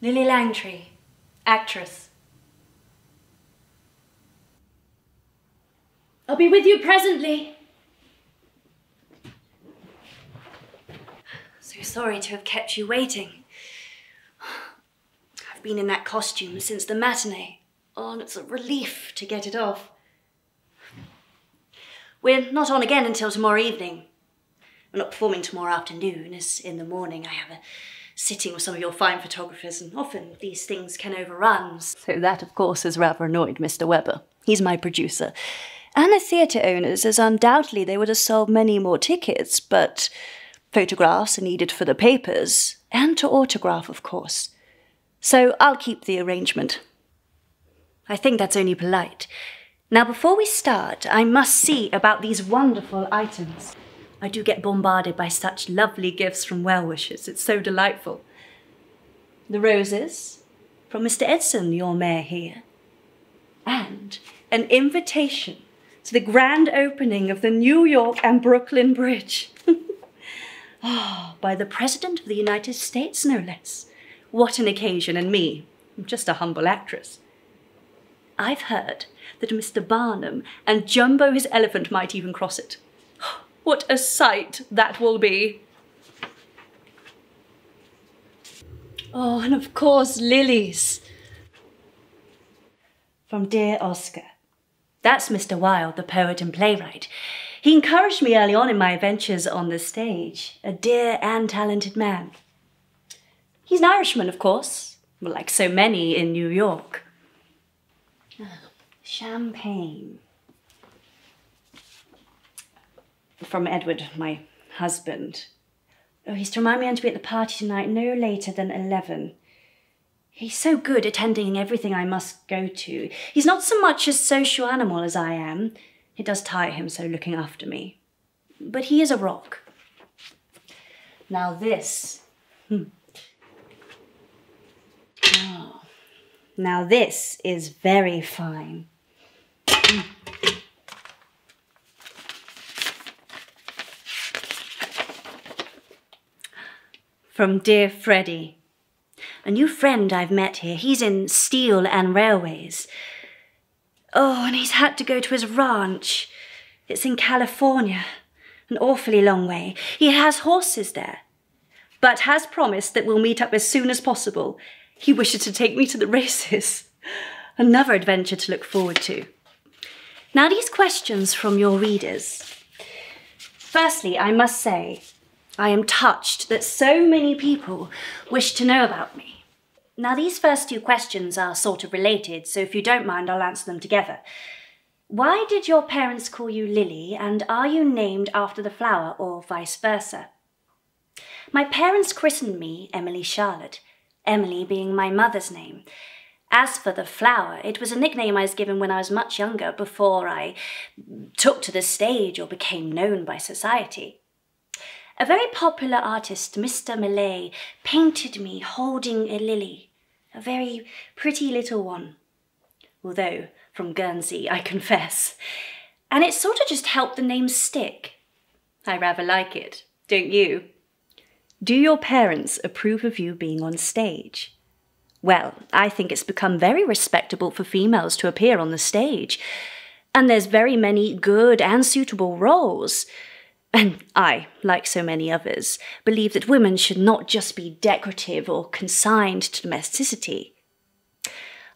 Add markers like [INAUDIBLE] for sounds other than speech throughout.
Lillie Langtry, actress. I'll be with you presently. So sorry to have kept you waiting. I've been in that costume since the matinee. Oh, and it's a relief to get it off. We're not on again until tomorrow evening. We're not performing tomorrow afternoon, as in the morning I have a sitting with some of your fine photographers, and often these things can overrun. So that, of course, has rather annoyed Mr. Webber. He's my producer. And the theatre owners, as undoubtedly they would have sold many more tickets, but photographs are needed for the papers, and to autograph, of course. So I'll keep the arrangement. I think that's only polite. Now, before we start, I must see about these wonderful items. I do get bombarded by such lovely gifts from well wishers. It's so delightful. The roses from Mr. Edson, your mayor here, and an invitation to the grand opening of the New York and Brooklyn Bridge. oh, [LAUGHS] by the President of the United States, no less. What an occasion, and me, I'm just a humble actress. I've heard that Mr. Barnum and Jumbo his elephant might even cross it. What a sight that will be. Oh, and of course, lilies. From dear Oscar. That's Mr. Wilde, the poet and playwright. He encouraged me early on in my adventures on the stage, a dear and talented man. He's an Irishman, of course, like so many in New York. Oh, champagne. From Edward, my husband. Oh, he's to remind me I'm to be at the party tonight no later than 11. He's so good attending everything I must go to. He's not so much a social animal as I am. It does tire him so looking after me. But he is a rock. Now this. Hmm. Oh. Now this is very fine. Hmm. From dear Freddie. A new friend I've met here. He's in steel and railways. Oh, and he's had to go to his ranch. It's in California, an awfully long way. He has horses there, but has promised that we'll meet up as soon as possible. He wishes to take me to the [LAUGHS] races. Another adventure to look forward to. Now, these questions from your readers. Firstly, I must say I am touched that so many people wish to know about me. Now, these first two questions are sort of related, so if you don't mind, I'll answer them together. Why did your parents call you Lillie, and are you named after the flower, or vice versa? My parents christened me Emily Charlotte, Emily being my mother's name. As for the flower, it was a nickname I was given when I was much younger, before I took to the stage or became known by society. A very popular artist, Mr. Millais, painted me holding a lily, a very pretty little one. Although from Guernsey, I [LAUGHS] confess. And it sort of just helped the name stick. I rather like it, don't you? Do your parents approve of you being on stage? Well, I think it's become very respectable for females to appear on the stage. And there's very many good and suitable roles. And I, like so many others, believe that women should not just be decorative or consigned to domesticity.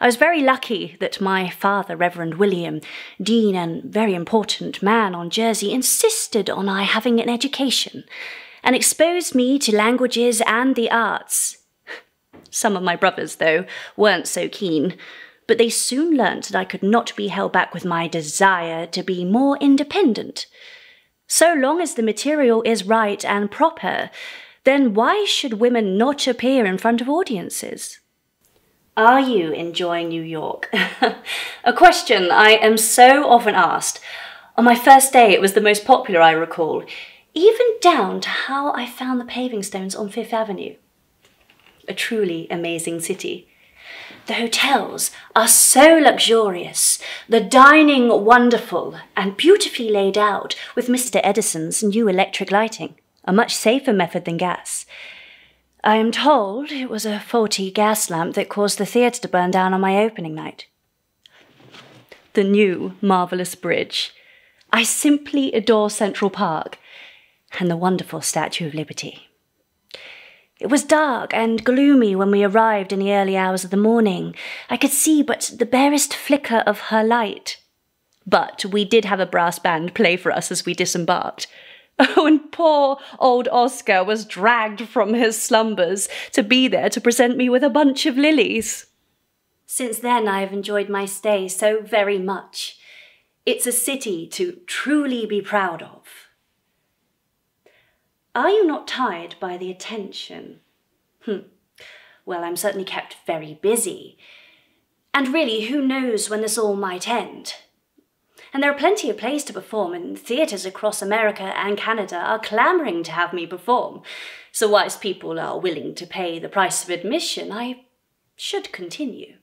I was very lucky that my father, Reverend William, Dean and very important man on Jersey, insisted on I having an education and exposed me to languages and the arts. Some of my brothers, though, weren't so keen, but they soon learnt that I could not be held back with my desire to be more independent so long as the material is right and proper, then why should women not appear in front of audiences? Are you enjoying New York? [LAUGHS] a question I am so often asked. On my first day, it was the most popular I recall, even down to how I found the paving stones on Fifth Avenue. A truly amazing city. The hotels are so luxurious, the dining wonderful and beautifully laid out with Mr. Edison's new electric lighting, a much safer method than gas. I am told it was a faulty gas lamp that caused the theatre to burn down on my opening night. The new marvellous bridge. I simply adore Central Park and the wonderful Statue of Liberty. It was dark and gloomy when we arrived in the early hours of the morning. I could see but the barest flicker of her light. But we did have a brass band play for us as we disembarked. [LAUGHS] Oh, and poor old Oscar was dragged from his slumbers to be there to present me with a bunch of lilies. Since then, I have enjoyed my stay so very much. It's a city to truly be proud of. Are you not tired by the attention? Hm. Well, I'm certainly kept very busy. And really, who knows when this all might end? And there are plenty of plays to perform, and theatres across America and Canada are clamouring to have me perform. So, whilst people are willing to pay the price of admission, I should continue.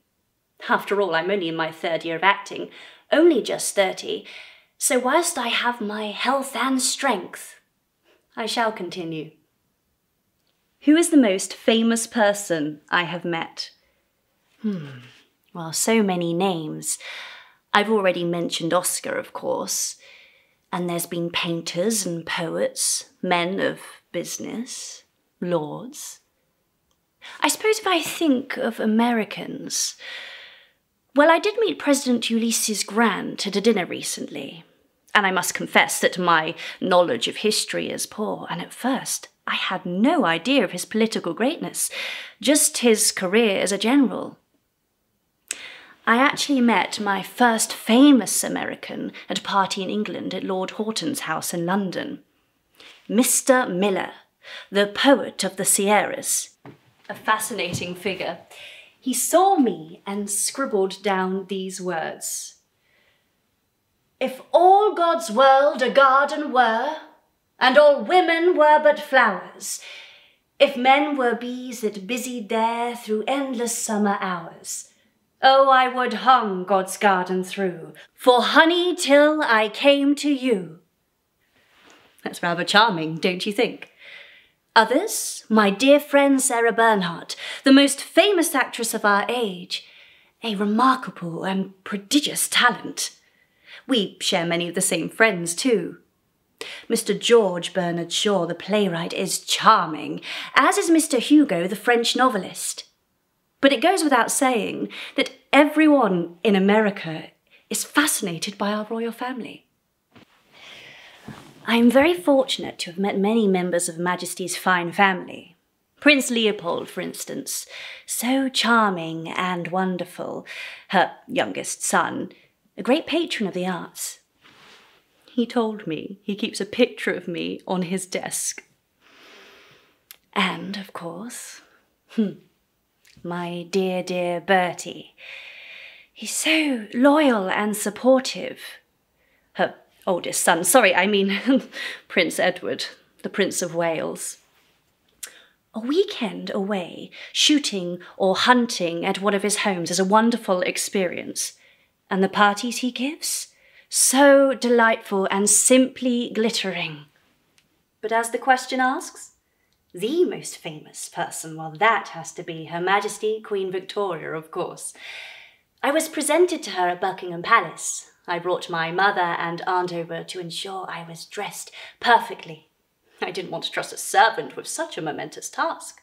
After all, I'm only in my third year of acting, only just 30, so whilst I have my health and strength, I shall continue. Who is the most famous person I have met? Hmm, well, so many names. I've already mentioned Oscar, of course, and there's been painters and poets, men of business, lords. I suppose if I think of Americans, well, I did meet President Ulysses Grant at a dinner recently, and I must confess that my knowledge of history is poor, and at first I had no idea of his political greatness, just his career as a general. I actually met my first famous American at a party in England at Lord Houghton's house in London. Mr. Miller, the poet of the Sierras. A fascinating figure. He saw me and scribbled down these words. If all God's world a garden were, and all women were but flowers, if men were bees that busied there through endless summer hours, Oh, I would hum God's garden through, for honey till I came to you. That's rather charming, don't you think? Others, my dear friend Sarah Bernhardt, the most famous actress of our age, a remarkable and prodigious talent. We share many of the same friends, too. Mr. George Bernard Shaw, the playwright, is charming, as is Mr. Hugo, the French novelist. But it goes without saying that everyone in America is fascinated by our royal family. I am very fortunate to have met many members of Majesty's fine family. Prince Leopold, for instance, so charming and wonderful, her youngest son, a great patron of the arts. He told me he keeps a picture of me on his desk. And, of course, hmm, my dear, dear Bertie. He's so loyal and supportive. Her oldest son, sorry, I mean [LAUGHS] Prince Edward, the Prince of Wales. A weekend away, shooting or hunting at one of his homes is a wonderful experience. And the parties he gives? So delightful and simply glittering. But as the question asks, the most famous person, well, that has to be Her Majesty Queen Victoria, of course. I was presented to her at Buckingham Palace. I brought my mother and aunt over to ensure I was dressed perfectly. I didn't want to trust a servant with such a momentous task.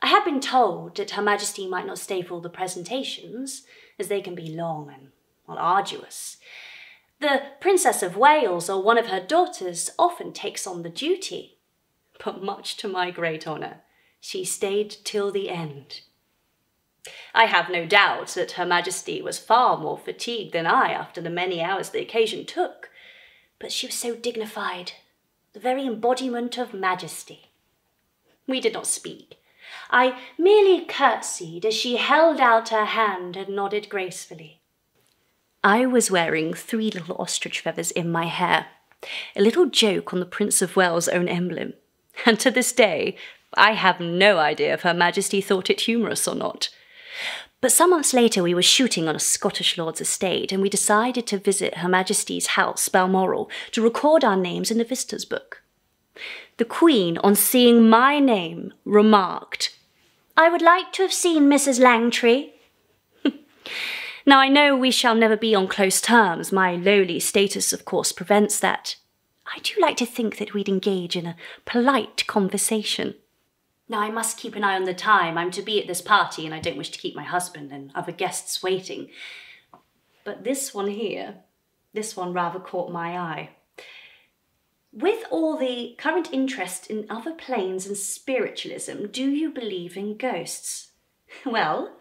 I had been told that Her Majesty might not stay for all the presentations, as they can be long and well, arduous. The Princess of Wales or one of her daughters often takes on the duty, but much to my great honour, she stayed till the end. I have no doubt that Her Majesty was far more fatigued than I after the many hours the occasion took, but she was so dignified, the very embodiment of majesty. We did not speak. I merely curtsied as she held out her hand and nodded gracefully. I was wearing three little ostrich feathers in my hair, a little joke on the Prince of Wales' own emblem and to this day, I have no idea if Her Majesty thought it humorous or not. But some months later, we were shooting on a Scottish lord's estate, and we decided to visit Her Majesty's house, Balmoral, to record our names in the visitors' book. the Queen, on seeing my name, remarked, I would like to have seen Mrs. Langtry. [LAUGHS] now I know we shall never be on close terms. My lowly status, of course, prevents that. I do like to think that we'd engage in a polite conversation. Now I must keep an eye on the time. I'm to be at this party and I don't wish to keep my husband and other guests waiting. But this one here, this one rather caught my eye. With all the current interest in other planes and spiritualism, do you believe in ghosts? [LAUGHS] Well,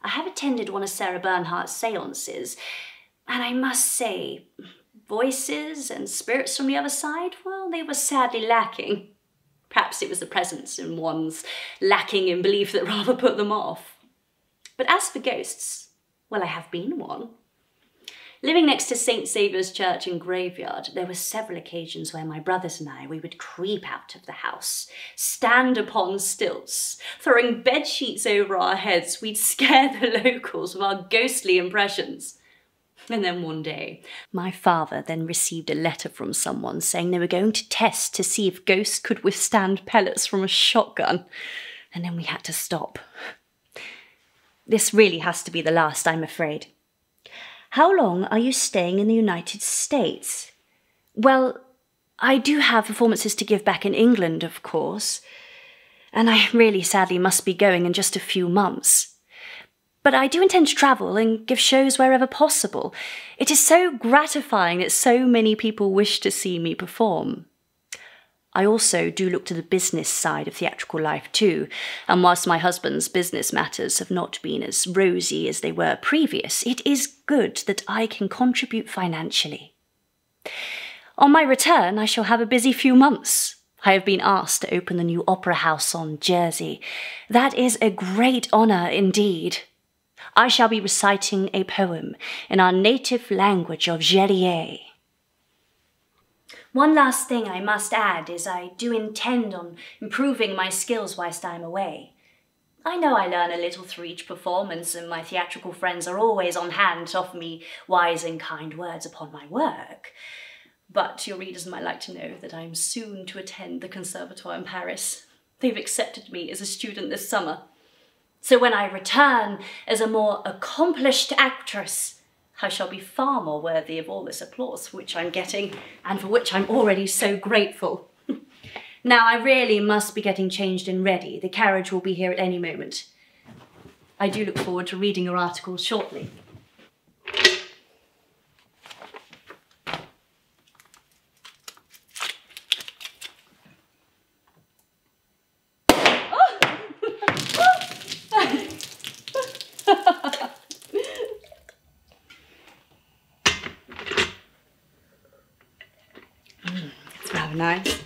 I have attended one of Sarah Bernhardt's seances, and I must say, voices and spirits from the other side, well, they were sadly lacking. Perhaps it was the presence in one's lacking in belief that rather put them off. But as for ghosts, well, I have been one. Living next to St. Saviour's Church and graveyard, there were several occasions where my brothers and I, we would creep out of the house, stand upon stilts, throwing bed sheets over our heads, we'd scare the [LAUGHS] locals with our ghostly impressions. And then one day, my father then received a letter from someone saying they were going to test to see if ghosts could withstand pellets from a shotgun. And then we had to stop. This really has to be the last, I'm afraid. How long are you staying in the United States? Well, I do have performances to give back in England, of course, and I really sadly must be going in just a few months. But I do intend to travel and give shows wherever possible. It is so gratifying that so many people wish to see me perform. I also do look to the business side of theatrical life too, and whilst my husband's business matters have not been as rosy as they were previous, it is good that I can contribute financially. On my return, I shall have a busy few months. I have been asked to open the new opera house on Jersey. That is a great honour indeed. I shall be reciting a poem in our native language of Jèrriais. One last thing I must add is I do intend on improving my skills whilst I'm away. I know I learn a little through each performance, and my theatrical friends are always on hand to offer me wise and kind words upon my work. But your readers might like to know that I am soon to attend the Conservatoire in Paris. They've accepted me as a student this summer. So when I return as a more accomplished actress, I shall be far more worthy of all this applause which I'm getting and for which I'm already so grateful. [LAUGHS] now, I really must be getting changed and ready. The carriage will be here at any moment. I do look forward to reading your articles shortly. Nice.